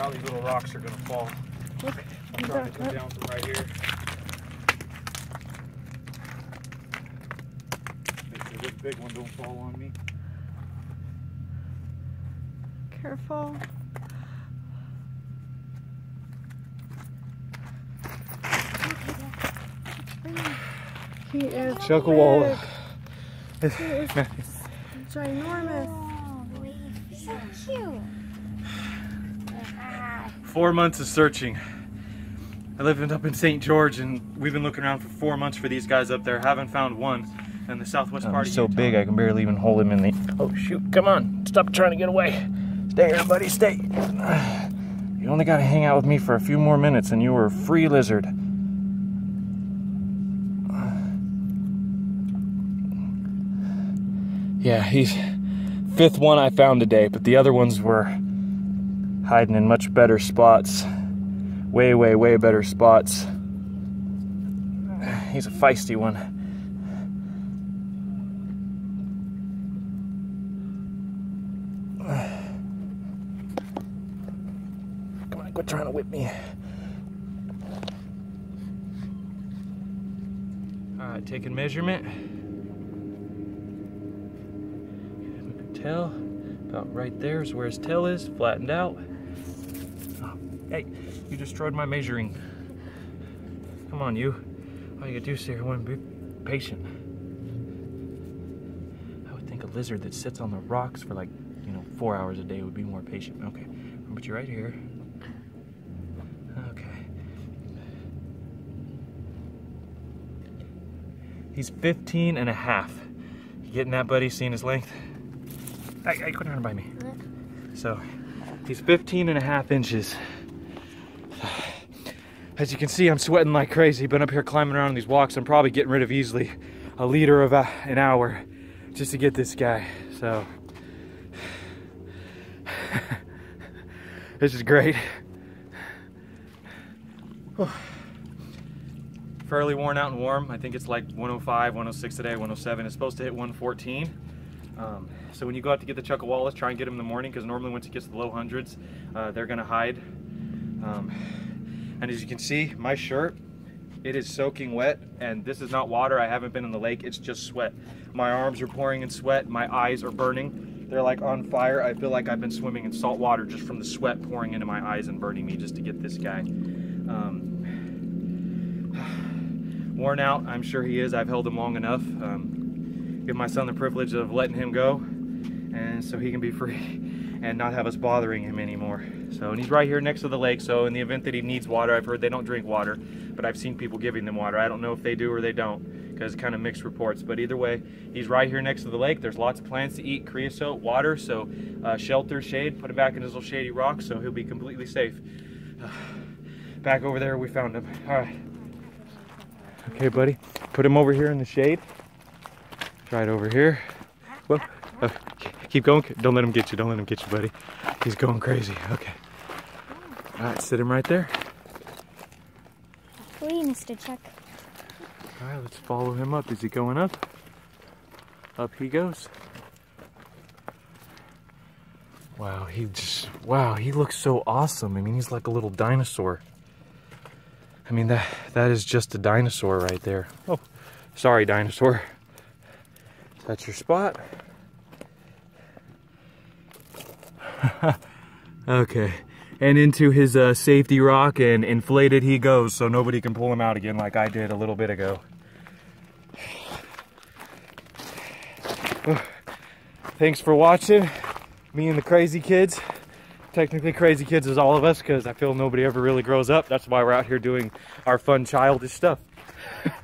doubt these little rocks are gonna fall. Look, I'm trying to come down from right here. Make sure this big one don't fall on me. Careful. He is Chuckawalla. big. He is ginormous. Oh, he's so cute. Four months of searching. I lived up in St. George and we've been looking around for four months for these guys up there. Haven't found one in the southwest oh, part He's of so Utah. big I can barely even hold him in the. Oh shoot! Come on! Stop trying to get away. Stay here, buddy. Stay. You only got to hang out with me for a few more minutes, and you were a free lizard. Yeah, he's fifth one I found today, but the other ones were hiding in much better spots. Way, way, way better spots. He's a feisty one. Come on, quit trying to whip me. All right, taking measurement. Tell about right there is where his tail is, flattened out. Oh, hey, you destroyed my measuring. Come on, you. All you do is here and be patient. I would think a lizard that sits on the rocks for like, you know, four hours a day would be more patient. Okay, I'll put you right here. Okay. He's 15 and a half. You getting that, buddy? Seeing his length? Hey, couldn't run by me. So, he's 15 and a half inches. As you can see, I'm sweating like crazy. Been up here climbing around these walks. I'm probably getting rid of easily a liter of a, an hour just to get this guy. So, this is great. fairly worn out and warm. I think it's like 105, 106 today, 107. It's supposed to hit 114. Um, so when you go out to get the Chuckawallas, try and get them in the morning because normally once it gets to the low hundreds, uh, they're gonna hide. Um, and as you can see, my shirt, it is soaking wet and this is not water. I haven't been in the lake, it's just sweat. My arms are pouring in sweat, my eyes are burning. They're like on fire. I feel like I've been swimming in salt water just from the sweat pouring into my eyes and burning me just to get this guy. Um, worn out. I'm sure he is. I've held him long enough. Give my son the privilege of letting him go, and so he can be free and not have us bothering him anymore. So, and he's right here next to the lake. So, in the event that he needs water, I've heard they don't drink water, but I've seen people giving them water. I don't know if they do or they don't, because kind of mixed reports. But either way, he's right here next to the lake. There's lots of plants to eat, creosote, water. So, uh, shelter, shade. Put him back in his little shady rock, so he'll be completely safe. back over there, we found him. All right. Okay, buddy. Put him over here in the shade. Right over here. Well, uh, keep going. Don't let him get you. Don't let him get you, buddy. He's going crazy. Okay. All right, sit him right there. Please, Mr. Chuck. All right, let's follow him up. Is he going up? Up he goes. Wow, he just, wow, he looks so awesome. I mean, he's like a little dinosaur. I mean, that that is just a dinosaur right there. Oh, sorry, dinosaur. That's your spot. okay. And into his uh, safety rock and inflated he goes so nobody can pull him out again like I did a little bit ago. Thanks for watching. Me and the crazy kids. Technically crazy kids is all of us because I feel nobody ever really grows up. That's why we're out here doing our fun childish stuff.